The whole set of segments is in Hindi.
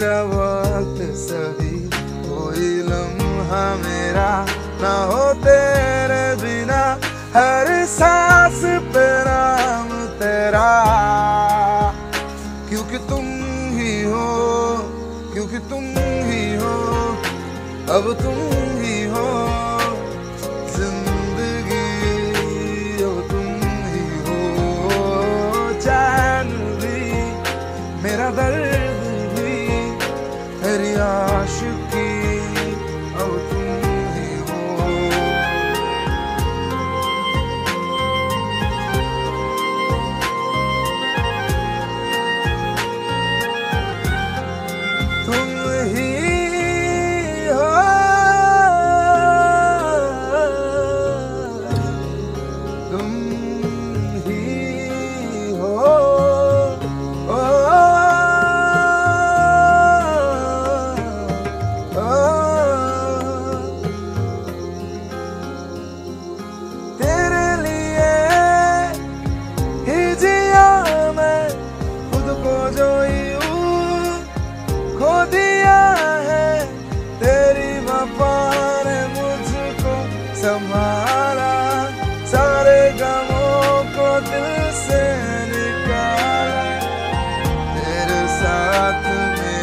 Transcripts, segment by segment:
मेरा वक्त सभी कोई लम्हा मेरा ना हो तेरे बिना, हर सांस पे नाम तेरा। क्योंकि तुम ही हो, क्योंकि तुम ही हो, अब तुम ही हो।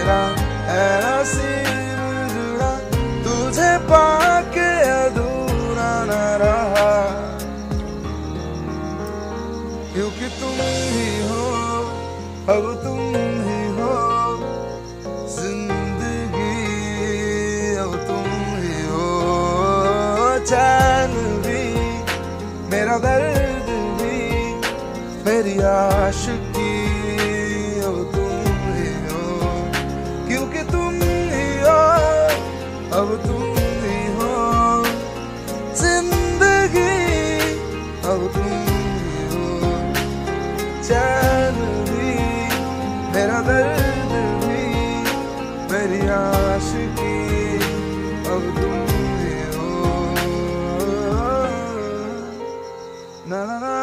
है जुड़ा तुझे पाके अधूरा न रहा। क्योंकि तुम ही हो, अब तुम ही हो, ज़िंदगी अब तुम ही हो। चैन भी, मेरा दर्द भी, मेरी आशिकी अब तुम ही हो। ज़िंदगी, अब तुम ही हो। चैन भी, मेरा दर्द भी, मेरी आशिकी, अब तुम ही हो। ना ना ना।